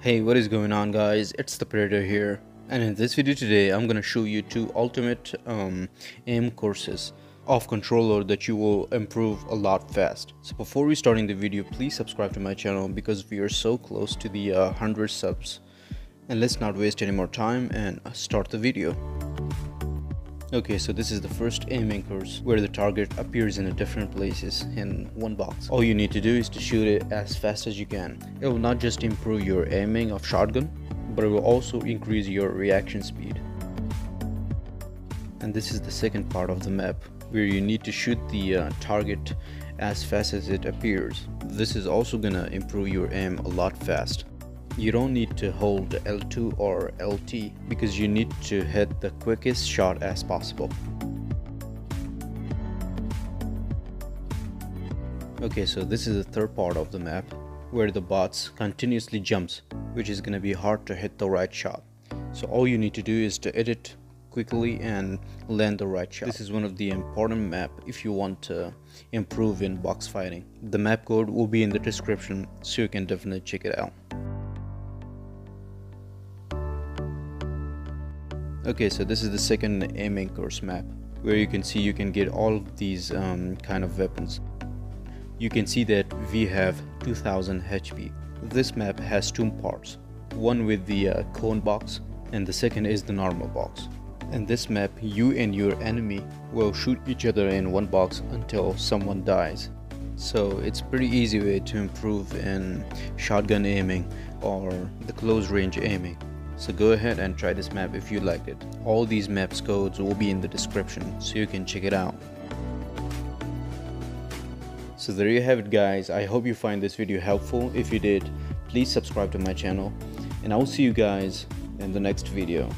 Hey what is going on guys it's the Predator here and in this video today I'm gonna show you two ultimate um, aim courses of controller that you will improve a lot fast. So before we starting the video please subscribe to my channel because we are so close to the uh, 100 subs and let's not waste any more time and start the video. Okay, so this is the first aiming course where the target appears in different places in one box. All you need to do is to shoot it as fast as you can. It will not just improve your aiming of shotgun, but it will also increase your reaction speed. And this is the second part of the map where you need to shoot the uh, target as fast as it appears. This is also gonna improve your aim a lot fast you don't need to hold L2 or LT because you need to hit the quickest shot as possible. Okay, so this is the third part of the map where the bots continuously jumps which is gonna be hard to hit the right shot. So all you need to do is to edit quickly and land the right shot. This is one of the important map if you want to improve in box fighting. The map code will be in the description so you can definitely check it out. Okay, so this is the second aiming course map where you can see you can get all these um, kind of weapons. You can see that we have 2000 HP. This map has two parts, one with the uh, cone box and the second is the normal box. In this map, you and your enemy will shoot each other in one box until someone dies. So it's pretty easy way to improve in shotgun aiming or the close range aiming. So go ahead and try this map if you like it. All these maps codes will be in the description so you can check it out. So there you have it guys. I hope you find this video helpful. If you did, please subscribe to my channel and I will see you guys in the next video.